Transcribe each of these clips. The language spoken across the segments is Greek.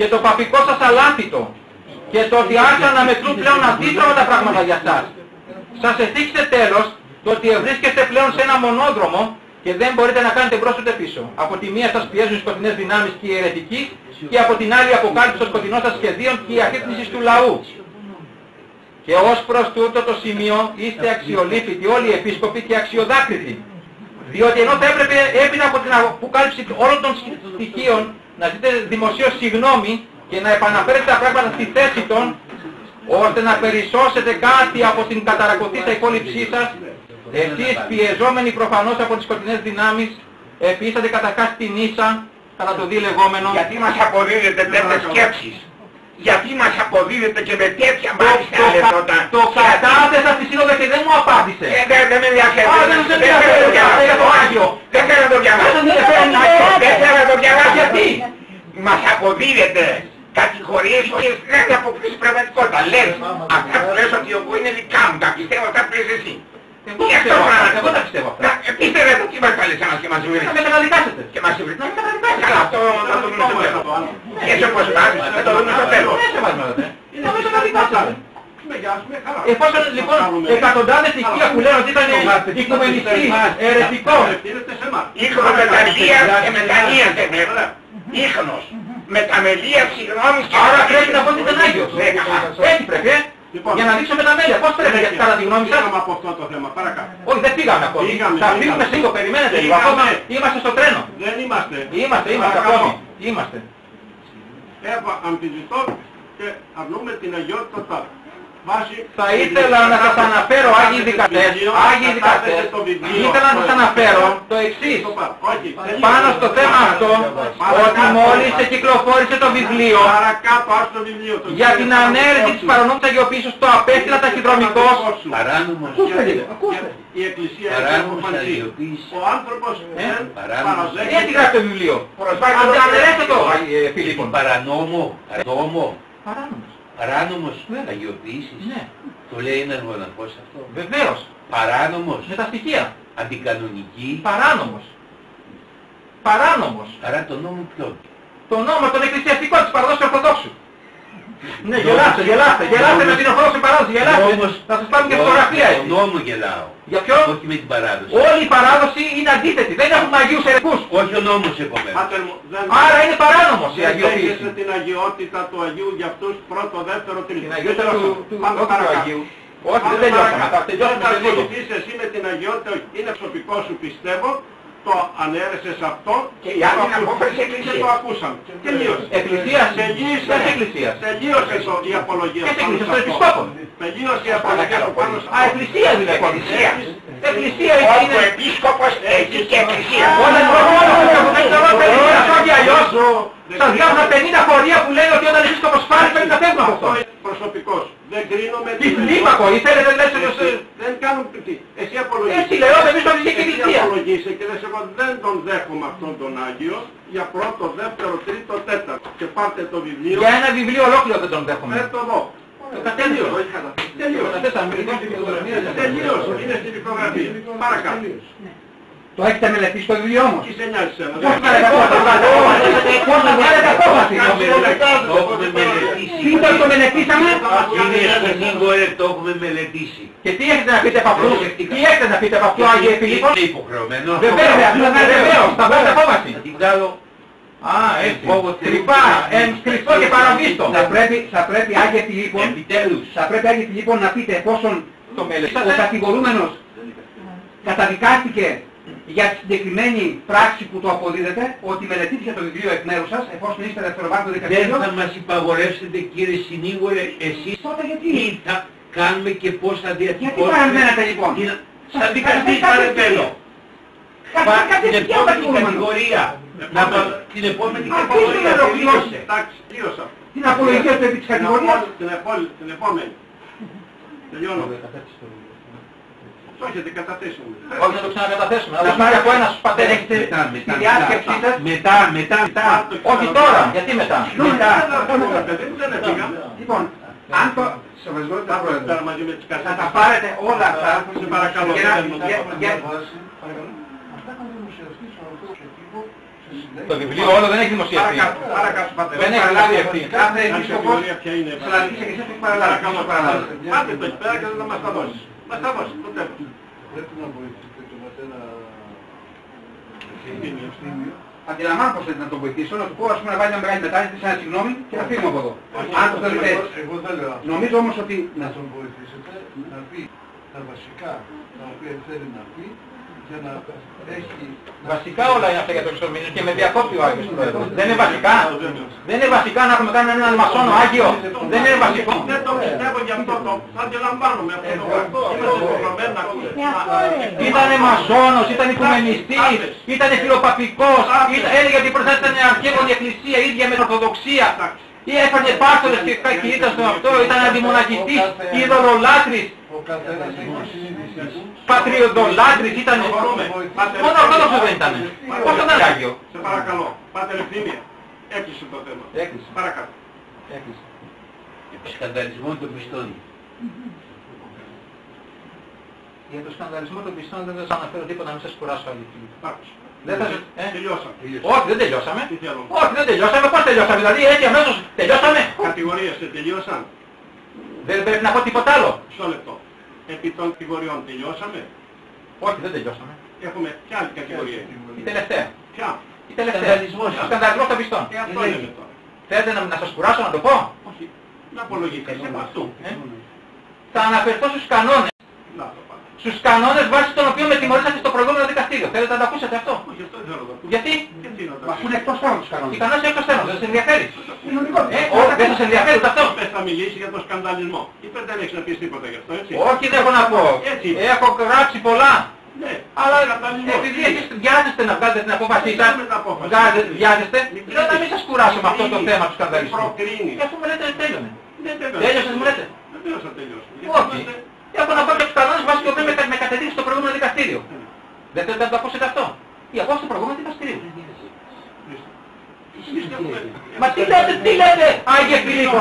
και το παπικό σας αλάθητο και το ότι άρχισαν να μετρούν πλέον αντίστροφα τα πράγματα για σας. Σας εθίξτε τέλος το ότι βρίσκεστε πλέον σε ένα μονόδρομο και δεν μπορείτε να κάνετε μπρος ούτε πίσω. Από τη μία σας πιέζουν οι σκοτεινές δυνάμεις και οι αιρετικοί και από την άλλη η αποκάλυψη των σκοτεινών σας σχεδίων και η αρχίτμιση του λαού. Και ως προς τούτο το σημείο είστε αξιολύπητοι όλοι οι επίσκοποι και αξιοδάκριτοι. Διότι ενώ θα έπρεπε έπειτα από την αποκάλυψη όλων των στοιχείων να ζείτε δημοσίως συγγνώμη και να επαναφέρετε τα πράγματα στη θέση των ώστε να περισσώσετε κάτι από την καταρακωτήσα υπόλοιψή σας εσείς πιεζόμενοι προφανώς από τις σκοτεινές δυνάμεις επίσατε καταρχάς την ίσα κατά το δι λεγόμενο Γιατί μας αποδίδετε τέτοιες σκέψεις. Γιατί μας αποδίδετε και με τέτοια μάλιστα το, λεπτότα. το κατάθεσα στη σύνοδο και δεν μου απάντησε. Ε, δεν δεν με ενδιαφέρει. Α, δεν σε Δεν θέλω να το ενδιαφέρει, για το διαβάσω. Άγιο. Δεν θέλω να το διαβάσω. Δεν σε ενδιαφέρει, Δεν θέλω να το διαβάσω. Γιατί? Μας αποδίδετε κατηγορίες που δεν αποκτήσει πραγματικότητα. Λες, αυτά που λες ότι εγώ είναι δικά μου, τα πιστεύω, αυτά που λες εσύ. Εγώ Και αυτό πιστεύω αυτά, πράγμα. εγώ τα πιστεύω αυτά. Να, ε, Πίστευε το τι μας καλείς εμάς και μας Θα βρεις. με καταδικάσετε. Και μας βρεις. Να με καταδικάσεις. Καλά, αυτό θα το δούμε στο τέλος. Και έτσι όπως βάζεις, θα το δούμε στο τέλος. Δεν σε βάζουμε εδώ. Θα με καταδικάσετε. Εφόσον λοιπόν εκατοντάδες στοιχεία που λένε ότι ήταν οικουμενιστή, αιρετικό, Ήχνος μεταργίας και μετανοίας δεν βλέπω. Ήχνος. Μεταμελίας, συγγνώμης και άρα πρέπει να πω ότι ήταν Άγιος. Ναι, καλά. Έτσι πρέπει, ε. Για να δείξω μεταμέλεια. Πώς πρέπει, γιατί κατά τη γνώμη σας. Πήγαμε από αυτό το θέμα, παρακάτω. Όχι, δεν πήγαμε ακόμη. Πήγαμε, Θα πήγαμε. φύγουμε λίγο, περιμένετε λίγο. Πήγαμε. Ακόμα είμαστε στο τρένο. Δεν είμαστε. Είμαστε, είμαστε Παρακαλώ. ακόμη. Είμαστε. Εύα αμφιζητώ και αρνούμε την αγιότητα βάση... Θα ήθελα να σας αναφέρω Άγιοι δικατές, Άγιοι δικατές, ήθελα να σας αναφέρω το εξής. Όχι. Πάνω στο θέμα αυτό, ότι μόλις κυκλοφόρησε το βιβλίο Παρακάτω, ας το βιβλίο. το για βιβλίο. την ανέρετη της παρανόμης αγιοποίησης το απέστειλα ταχυδρομικός. Παράνομος. Ακούστε λίγο, ακούστε. Η Εκκλησία έχει Παράνομος αποφανθεί. αγιοποίησης. Ο άνθρωπος δεν Παράνομος. Έτσι παραδέχεται. γράφει το βιβλίο; Προσβάλλει Αν το δεν αναιρέσετε το, βιβλίο. ε, Φιλίππον. Παρανόμο. Παρανόμο. Παράνομος. Παράνομος Βέβαια. αγιοποίησης. Ναι, Το λέει ένας εργοναφός αυτό. βεβαίως. Παράνομος. Με τα στοιχεία. Αντικανονική. Παράνομος. Παράνομος. Άρα το νόμο ποιον; Το νόμο τον εκκλησιαστικό της παραδόσης Ορθοδόξου. Ναι, γελάστε, γελάστε, γελάστε με την Ορθόδοξη παράδοση, γελάστε. Νόμος- Θα σας πάρουμε και φωτογραφία Το έτσι. νόμο γελάω. Για ποιο; Όχι με την παράδοση. Όλη η παράδοση είναι αντίθετη. Δεν έχουμε Αγίους Ερετικούς. Όχι ο νόμος επομένως. Πάτερ μου, δεν- Άρα είναι παράνομος η Δεν αγιοποίηση. δέχεσαι την αγιότητα του Αγίου για αυτούς πρώτο, δεύτερο, τρίτο. Την αγιότητα του, του, Πάμε όχι του παρακάτω. Αγίου. Όχι, Πάμε δεν τελειώσαμε. παρακάτω. Θα τελειώσουμε Δεν σε θα λίγο. ασχοληθείς εσύ με την αγιότητα, όχι. είναι προσωπικό σου πιστεύω, το ανέρεσες αυτό Και η άλλη το είναι ακούσαμε. απόφαση και εκκλησίας. το ακούσαμε. Τελείωσε. Εκκλησίας. Τελείωσε. Ποιας εκκλησίας. Τελείωσε το, η απολογία Ποιας πάνω εκκλησίας, σε των αυτό. επισκόπων. Τελείωσε η απολογία του πάνω σε Α, αυτό. εκκλησία δηλαδή. Εκκλησία. Εκκλησία Όπου είναι... ο επίσκοπος έχει και εκκλησία. Όταν προχωρώ από δεν ξέρω παιδιά, όχι αλλιώς. Σας διάβασα 50 χωρία που λένε ότι όταν ο επίσκοπος πάρει πρέπει να φεύγουν από Αυτό αυτό. είναι προσωπικός. Δεν κρίνομαι Τι φλίπακο, ήθελε δεν λες Εσύ, ότι... Δεν κάνουν τι. Εσύ απολογείσαι. Έτσι λέω, εμείς το βρίσκει και Εσύ εκκλησία. απολογείσαι και λες εγώ δεν τον δέχομαι αυτόν τον Άγιο για πρώτο, δεύτερο, τρίτο, τέταρτο. Και πάρτε το βιβλίο. Για ένα βιβλίο ολόκληρο δεν τον δέχομαι. Φέρ το εδώ. Τελείως. Τελείως. Καταθέσαμε, λοιπόν, Τελείως. Είναι στην υπογραφή. Παρακάτω. Το έχετε μελετήσει το βιβλίο όμως; Τι σε νοιάζει σένα. Πώς να Πώς να βγάλετε απόφαση. Το έχουμε μελετήσει. Τι το το μελετήσαμε; Κύριε Συνήγορε, το έχουμε μελετήσει. Και τι έχετε να πείτε από αυτού; Τι έχετε να πείτε από αυτού Άγιε Φιλίππο. Είναι υποχρεωμένο. Βεβαίως, βεβαίως. Θα βγάλετε απόφαση. Θα την βγάλω. Α, έτσι. Κρυφά, εν κρυφό και παραβίστο. Θα πρέπει, θα πρέπει Άγιε Φιλίππον, Επιτέλους. θα πρέπει Άγιε Φιλίππον να πείτε εφόσον Το ο μελετήσατε. κατηγορούμενος καταδικάστηκε για τη συγκεκριμένη πράξη που το αποδίδεται, ότι μελετήθηκε το βιβλίο εκ μέρους σας, εφόσον είστε δευτεροβάθμιο Δεν δικαστήριο, θα μας υπαγορεύσετε κύριε Συνήγορε εσείς τότε γιατί; τι θα κάνουμε και πώς θα Γιατί διατυπώσουμε. παρεμβαίνετε λοιπόν; Τι να- Σαν δικαστής παρεμβαίνω. Κάτι- Πα- κάτι Την τέτοιο επόμενη κατηγορούμενο. κατηγορία. Να πα- Την επόμενη Αφήστε κατηγορία. να ολοκληρώσει. τελείωσε. Εντάξει, τελείωσα. Την απολογία του επί της Την κατηγορίας. επόμενη- την επόμενη- Την επόμενη. Τελειώνω. Το έχετε καταθέσει. Όχι να το ξανακαταθέσουμε. Να το πάρει από ένα στους πατέρες. Έχετε Μετά, μετά, στη διάσκεψή μετά, σας. μετά, μετά, μετά. Όχι τώρα. Γιατί μετά; Μετά. Δεν έφυγα. Λοιπόν, αν το... Σεβασμότητα Θα πρόεδρε. πέρα μαζί με τις Θα τα κασέτες. πάρετε όλα αυτά. Σε παρακαλώ, για να- δεν για- για- Αυτά έχουν δημοσιευτεί στον Ορθόδοξο Τύπο σε Το βιβλίο όλο δεν έχει δημοσιευτεί. Παρακάτω, παρακάτω, πάτε. Δεν έχει παραλάβει δημοσιευτεί. Κάθε Άλλη επίσκοπος κατηγορία ποια είναι. της Ελλαδικής Εκκλησίας έχει παραλάβει. Παρακαλώ, Ποιος παρακαλώ. παραλάβει. Πάτε το εκεί πέρα και θα μας τα δώσεις. Μας τα δώσεις, το τέλος. Πρέπει να βοηθήσετε τον πατέρα Ευθύμιο. Αντιλαμβάνω πως θέλετε να τον βοηθήσω, να του πω ας πούμε να βάλει μια μεγάλη μετάνοιαση, ένα συγγνώμη και να φύγουμε από εδώ. Αν το θέλετε έτσι. Εγώ δεν λέω αυτό. Νομίζω όμως ότι... Να τον βοηθήσετε να πει τα βασικά τα οποία θέλει να πει για να έχει... Βασικά όλα είναι αυτά για το εξωμήνιο και με διακόπτει ο Άγιος Πρόεδρος. Δεν είναι βασικά. Δεν είναι βασικά να έχουμε κάνει έναν μασόνο Άγιο. Δεν είναι βασικό. Δεν το πιστεύω γι' αυτό το. Θα αντιλαμβάνομαι αυτό το αυτό. Είμαστε υποχρεωμένοι να ακούμε. Ήτανε μασόνος, ήταν οικουμενιστής, ήτανε φιλοπαπικός, ήταν- έλεγε ότι πρώτα ήταν αρχαίγονη εκκλησία, ίδια με την Ορθοδοξία. Ή έφανε πάστορες και και ήταν στο αυτό, ήταν αντιμοναχιστής, ειδωλολάτρης, Ο καθένας έχει τη συνείδησή του. πατριοδολάτρης, ήταν... Μπορούμε. Πάτε Μόνο ορθόδοξο δεν ήταν. Πώς το ήταν Άγιο; Σε παρακαλώ. Πάτε ευθύμια. Έκλεισε το θέμα. Έκλεισε. Παρακάτω. Έκλεισε. Σκανδαλισμό των πιστών. Για το σκανδαλισμό των πιστών δεν θα σας αναφέρω τίποτα να μην σας κουράσω άλλη. Άκουσα. Δεν θα σας... ε; Τελειώσαμε. Όχι, δεν τελειώσαμε. Τι θέλω. Όχι, δεν τελειώσαμε. Πώς τελειώσαμε, δηλαδή έτσι αμέσως τελειώσαμε. Κατηγορίες σε τελειώσαν. Δεν πρέπει να πω τίποτα άλλο. Μισό λεπτό. Επί των κατηγοριών τελειώσαμε; Όχι, δεν τελειώσαμε. Έχουμε ποια άλλη κατηγορία. Η τελευταία. Ποια; Η τελευταία. Σκανδαλισμός. Ο σκανδαλισμός των πιστών. Ε, αυτό είναι τώρα. Θέλετε να, να σας κουράσω να το πω; Όχι. Να απολογηθείς από αυτού. Ε; Θα αναφερθώ στους κανόνες. Να το πάτε. Στους κανόνες βάσει των οποίων με τιμωρήσατε στο προηγούμενο δικαστήριο. Θέλετε να το ακούσετε αυτό; Όχι, αυτό δεν θέλω να το πω. Γιατί Γιατί να το Μα πω. είναι εκτός χρόνου τους οι κανόνες. κανόνες είναι εκτός θέματος. Δεν σας ενδιαφέρει; Είναι νομικό. Ε, ό, δεν σας ενδιαφέρει ούτε αυτό. Πες θα μιλήσει για τον σκανδαλισμό. Είπε δεν έχεις να πεις τίποτα γι' αυτό, έτσι. Όχι δεν έχω να πω. Έτσι. Έχω γράψει πολλά. Ναι. Αλλά σκανδαλισμός. επειδή εσείς βιάζεστε να βγάζετε την απόφασή σας, Βγάζουμε την απόφαση. βγάζετε- βιάζεστε, Μην λέω να μην σας κουράσω με αυτό το προκρίνεις. θέμα του σκανδαλισμού. Προκρίνεις. Και αφού μου λέτε τέλειωνε. Ναι, βέβαια. Τέλειωσες μου λέτε. Βεβαίως θα τελειώσω. Γιατί Όχι. Είμαστε- Έχω να πω και τους κανόνες βάσει των οποίων με, με κατεδείξει στο προηγούμενο δικαστήριο. Δεν θέλετε να το ακούσετε αυτό. Η απόφαση του προηγούμενου δικαστηρίου. Μα τι λέτε, τι λέτε, Άγιε Φιλίππο.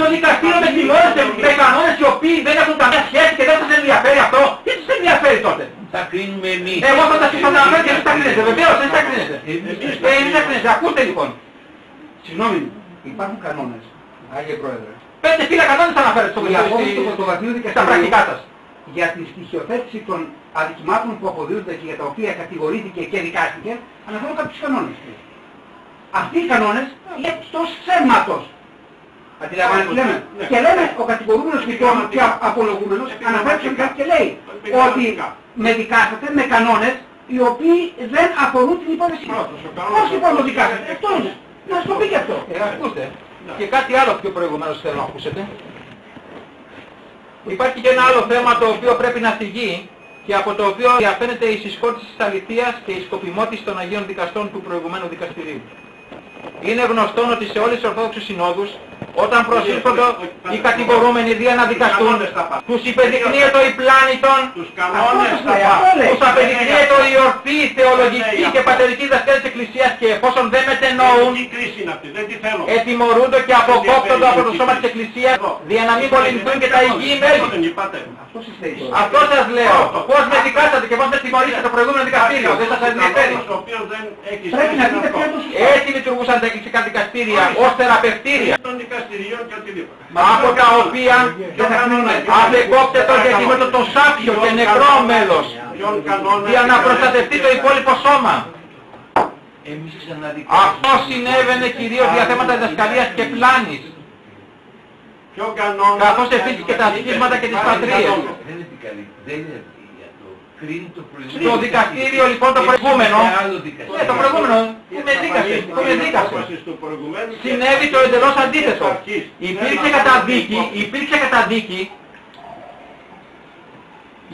Το δικαστήριο με τιμώρησε με κανόνες οι οποίοι δεν έχουν καμία σχέση και δεν σας ενδιαφέρει αυτό. Τι σας ενδιαφέρει τότε; Θα κρίνουμε εμείς. Εγώ θα τα σας αναφέρω και εσείς τα κρίνετε. Βεβαίως, εσείς τα κρίνετε. Εμείς Ε, εσείς τα κρίνετε. Ακούστε λοιπόν. Συγγνώμη, υπάρχουν κανόνες. Άγιε Πρόεδρε. Πέντε φύλλα κανόνες θα αναφέρετε στο Η απόφαση του στη- Πρωτοβαθμίου στα Δικαστηρίου πρακτικά σας. για την στοιχειοθέτηση των αδικημάτων που αποδίδονται και για τα οποία κατηγορήθηκε και δικάστηκε, αναφέρω κάποιους κανόνες. Αυτοί οι κανόνες είναι εκτός ψέματος. Αντιλαμβάνεστε τι λέμε; Ναι. Και λέμε ο κατηγορούμενος και ο και ο απολογούμενος αναφέρει σε κάτι και λέει ότι με δικάσατε με κανόνες οι οποίοι δεν αφορούν την υπόθεση. Πρώτος, ο κανόνας Πώς λοιπόν το αυτός δικάσατε. είναι Αυτό είναι. Να σου το πει και αυτό. Ε, ακούστε. Και κάτι άλλο πιο προηγουμένως θέλω να ακούσετε. Υπάρχει και ένα άλλο θέμα το οποίο πρέπει να θυγεί και από το οποίο διαφαίνεται η συσχότηση της αληθείας και η σκοπιμότηση των Αγίων Δικαστών του προηγουμένου δικαστηρίου. Είναι γνωστό ότι σε όλες τις Ορθόδοξες Συνόδους, όταν προσήλθονται οι κατηγορούμενοι δια να δικαστούν, τους υπεδεικνύεται η πλάνη των Τους κανόνες Αυτός θα λέει, πάω. αυτός λέει. τους απεδεικνύεται η ορθή θεολογική και πατερική δασκάλια της Εκκλησίας και εφόσον δεν μετενοούν, Τι κρίση είναι αυτή, δεν τη θέλω. ετιμωρούνται και αποκόπτονται από το σώμα της Εκκλησίας για να μην πολεμηθούν και τα υγιή Αυτός μέλη. δεν είπατε. Αυτός σας λέει τώρα. Αυτό σας λέω. Πώς με δικάσατε και πώς με τιμωρήσατε το προηγούμενο δικαστήριο. Δεν σας ενδιαφέρει. Ο οποίος δεν έχει Πρέπει σχέση να με δείτε αυτό. ποιος είναι το Έτσι λειτουργούσαν τα εκκλησικά δικαστήρια ως θεραπευτήρια Των δικαστηρίων και οτιδήποτε. από τα οποία Ποιο κανόνα, απεκόπτεται και ετοιμότητα το σάπιο και νεκρό μέλος Ποιον κανόνα για να προστατευτεί το υπόλοιπο σώμα. Εμείς ξαναδικάζουμε. Αυτό συνέβαινε κυρίως για θέματα διδασκαλίας και πλάνης. Ποιο κανόνα. Καθώς επίσης και τα δίκησματα και τις πατρίες. Δεν είναι καλή. Στο δικαστήριο λοιπόν το προηγούμενο, Και άλλο δικαστήριο. ναι, το προηγούμενο που με δίκασε, που με δίκασε. του προηγουμένου και- Συνέβη το εντελώς αντίθετο. Υπήρξε καταδίκη, υπήρξε καταδίκη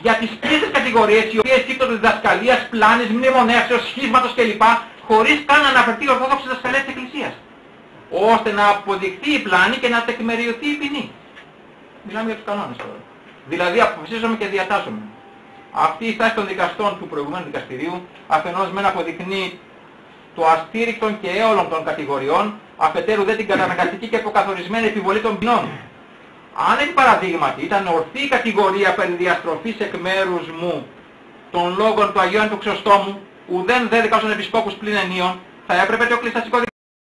για τις τρίτες κατηγορίες οι οποίες ύπτονται διδασκαλίας, πλάνης, μνημονεύσεως, σχίσματος κλπ. χωρίς καν να αναφερθεί η ορθόδοξη διδασκαλία της Εκκλησίας. Ώστε να αποδειχθεί η πλάνη και να τεκμεριωθεί η ποινή. Μιλάμε για τους κανόνες τώρα. Δηλαδή αποφασίζουμε και διατάσσουμε. Αυτή η στάση των δικαστών του προηγούμενου δικαστηρίου αφενός μεν αποδεικνύει το αστήρικτον και έολον των κατηγοριών, αφετέρου δε την καταναγκαστική και αποκαθορισμένη επιβολή των ποινών. Αν επί παραδείγματι ήταν ορθή η κατηγορία περί διαστροφής εκ μέρους μου των λόγων του Αγίου του Χρυσοστόμου, ουδέν δε δικάσουν επισκόπους πλην ενίων, θα έπρεπε το εκλεισταστικό